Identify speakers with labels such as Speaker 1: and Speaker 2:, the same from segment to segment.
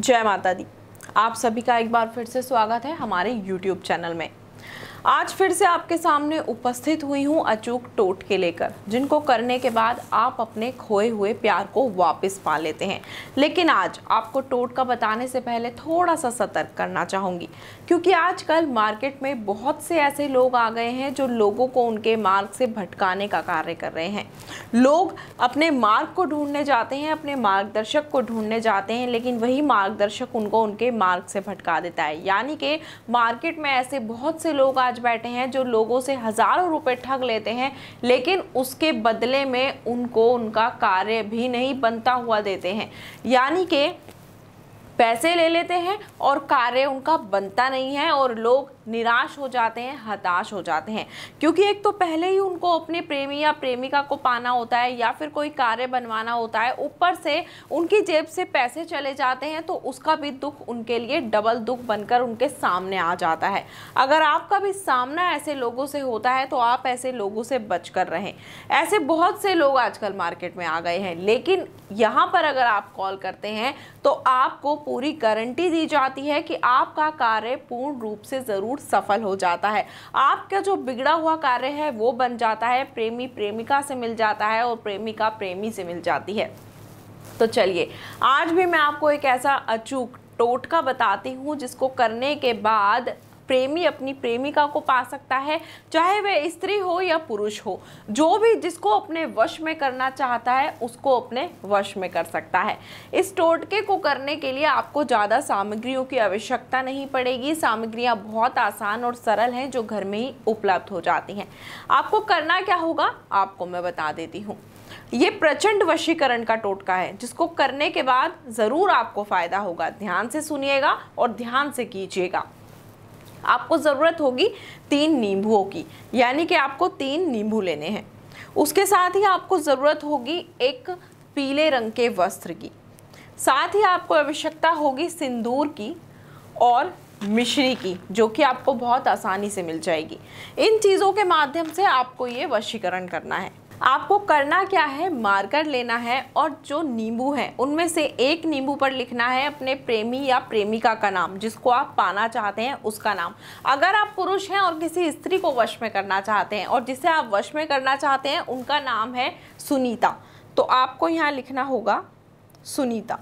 Speaker 1: जय माता दी। आप सभी का एक बार फिर से स्वागत है हमारे YouTube चैनल में। आज फिर से आपके सामने उपस्थित हुई हूँ अचूक टोट के लेकर, जिनको करने के बाद आप अपने खोए हुए प्यार को वापस पा लेते हैं। लेकिन आज आपको टोट का बताने से पहले थोड़ा सा सतर्क करना चाहूँगी, क्योंकि आजकल मार्केट में बहुत से ऐसे लोग आ गए हैं जो लोगों को उनके मार्ग से भटकाने का कार्य कर रहे हैं। लोग अपने मार्ग को ढूँढने जाते हैं, अपने मार्गदर्शक को ढूँढने जाते हैं, लेकिन वही मार्गदर्शक उनको उनके मार्ग से भटका देता है। यानी कि मार्केट में ऐसे बहुत से लोग आज बैठे हैं जो लोगों से हज़ारों रुपए ठग लेते हैं, लेकिन उसके बदले में उनको उनका कार्य भी नहीं बनता हुआ देते हैं। यानी कि पैसे ले लेते हैं और कार्य उनका बनता नहीं है और लोग निराश हो जाते हैं, हताश हो जाते हैं। क्योंकि एक तो पहले ही उनको अपने प्रेमी या प्रेमिका को पाना होता है या फिर कोई कार्य बनवाना होता है, ऊपर से उनकी जेब से पैसे चले जाते हैं तो उसका भी दुख उनके लिए डबल दुख बनकर उनके सामने आ जाता है। अगर आपका भी सामना ऐसे लोगों से होता है तो आप ऐसे लोगों से बच कर रहें। ऐसे बहुत से लोग आजकल मार्केट में आ गए हैं, लेकिन यहाँ पर अगर आप कॉल करते हैं तो आपको पूरी गारंटी दी जाती है कि आपका कार्य पूर्ण रूप से ज़रूर सफल हो जाता है। आपका जो बिगड़ा हुआ कार्य है, वो बन जाता है, प्रेमी प्रेमिका से मिल जाता है और प्रेमिका प्रेमी से मिल जाती है। तो चलिए, आज भी मैं आपको एक ऐसा अचूक टोटका बताती हूँ जिसको करने के बाद प्रेमी अपनी प्रेमिका को पा सकता है, चाहे वह स्त्री हो या पुरुष हो। जो भी जिसको अपने वश में करना चाहता है, उसको अपने वश में कर सकता है। इस टोटके को करने के लिए आपको ज़्यादा सामग्रियों की आवश्यकता नहीं पड़ेगी। सामग्रियाँ बहुत आसान और सरल हैं, जो घर में ही उपलब्ध हो जाती हैं। आपको करना क्या होगा, आपको मैं बता देती हूँ। ये प्रचंड वशीकरण का टोटका है, जिसको करने के बाद ज़रूर आपको फ़ायदा होगा। ध्यान से सुनिएगा और ध्यान से कीजिएगा। आपको ज़रूरत होगी तीन नींबूओं की, यानी कि आपको तीन नींबू लेने हैं। उसके साथ ही आपको ज़रूरत होगी एक पीले रंग के वस्त्र की। साथ ही आपको आवश्यकता होगी सिंदूर की और मिश्री की, जो कि आपको बहुत आसानी से मिल जाएगी। इन चीज़ों के माध्यम से आपको ये वशीकरण करना है। आपको करना क्या है? मार्कर लेना है और जो नींबू हैं, उनमें से एक नींबू पर लिखना है अपने प्रेमी या प्रेमिका का नाम, जिसको आप पाना चाहते हैं उसका नाम। अगर आप पुरुष हैं और किसी स्त्री को वश में करना चाहते हैं और जिसे आप वश में करना चाहते हैं, उनका नाम है सुनीता। तो आपको यहाँ लिखना होगा सुनीता।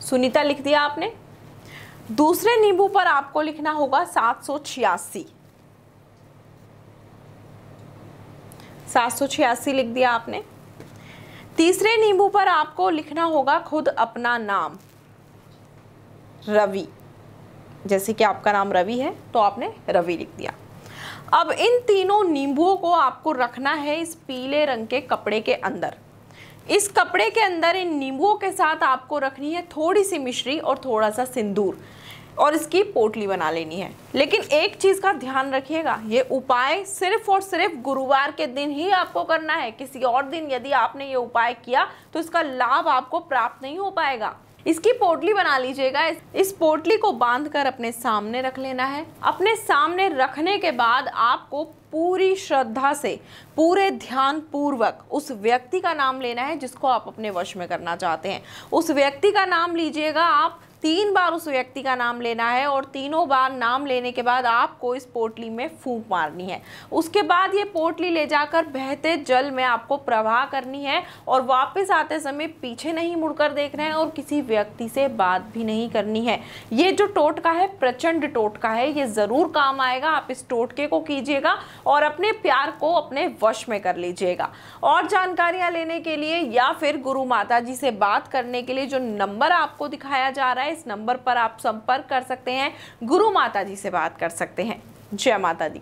Speaker 1: सुनीता लिख दिया आपने। दूसरे नींबू पर आपको लिखना होगा सात सौ छियासी। सात सौ छियासी लिख दिया आपने। तीसरे नींबू पर आपको लिखना होगा खुद अपना नाम। रवि। जैसे कि आपका नाम रवि है तो आपने रवि लिख दिया। अब इन तीनों नींबुओं को आपको रखना है इस पीले रंग के कपड़े के अंदर। इस कपड़े के अंदर इन नींबुओं के साथ आपको रखनी है थोड़ी सी मिश्री और थोड़ा सा सिंदूर। और इसकी पोटली बना लेनी है। लेकिन एक चीज़ का ध्यान रखिएगा, ये उपाय सिर्फ़ और सिर्फ़ गुरुवार के दिन ही आपको करना है। किसी और दिन यदि आपने ये उपाय किया तो इसका लाभ आपको प्राप्त नहीं हो पाएगा। इसकी पोटली बना लीजिएगा। इस पोटली को बांधकर अपने सामने रख लेना है। अपने सामने रखने के बाद आपको पूरी श्रद्धा से, पूरे ध्यान पूर्वक उस व्यक्ति का नाम लेना है जिसको आप अपने वश में करना चाहते हैं। उस व्यक्ति का नाम लीजिएगा, आप तीन बार उस व्यक्ति का नाम लेना है और तीनों बार नाम लेने के बाद आपको इस पोटली में फूंक मारनी है। उसके बाद ये पोटली ले जाकर बहते जल में आपको प्रवाह करनी है और वापस आते समय पीछे नहीं मुड़कर देखना है और किसी व्यक्ति से बात भी नहीं करनी है। ये जो टोटका है, प्रचंड टोटका है, ये ज़रूर काम आएगा। आप इस टोटके को कीजिएगा और अपने प्यार को अपने वश में कर लीजिएगा। और जानकारियाँ लेने के लिए या फिर गुरु माता जी से बात करने के लिए जो नंबर आपको दिखाया जा रहा है, इस नंबर पर आप संपर्क कर सकते हैं। गुरु माता जी से बात कर सकते हैं। जय माता दी